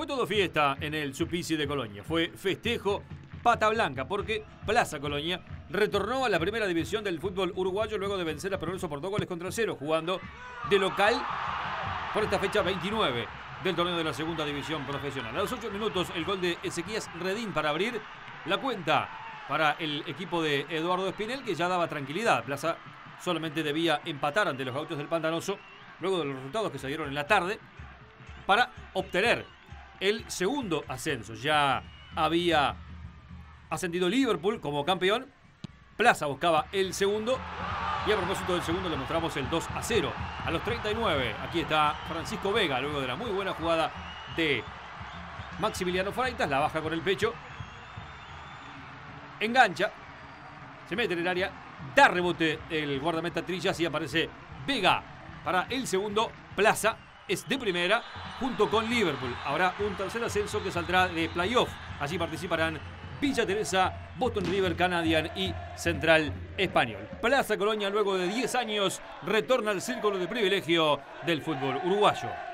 fue todo fiesta en el Suplicy de Colonia. Fue festejo pata blanca porque Plaza Colonia retornó a la primera división del fútbol uruguayo luego de vencer a Progreso por dos goles contra cero, jugando de local por esta fecha 29 del torneo de la segunda división profesional. A los 8 minutos el gol de Ezequías Redín para abrir la cuenta para el equipo de Eduardo Espinel que ya daba tranquilidad. Plaza solamente debía empatar ante los autos del Pantanoso luego de los resultados que se dieron en la tarde para obtener el segundo ascenso. Ya había ascendido Liverpool como campeón. Plaza buscaba el segundo. Y a propósito del segundo le mostramos el 2 a 0. A los 39, aquí está Francisco Vega, luego de la muy buena jugada de Maximiliano Freitas, la baja con el pecho. Engancha, se mete en el área, da rebote el guardameta Trillas y aparece Vega para el segundo. Plaza es de primera junto con Liverpool. Habrá un tercer ascenso que saldrá de playoff. Allí participarán Villa Teresa, Boston River Canadian y Central Español. Plaza Colonia luego de 10 años retorna al círculo de privilegio del fútbol uruguayo.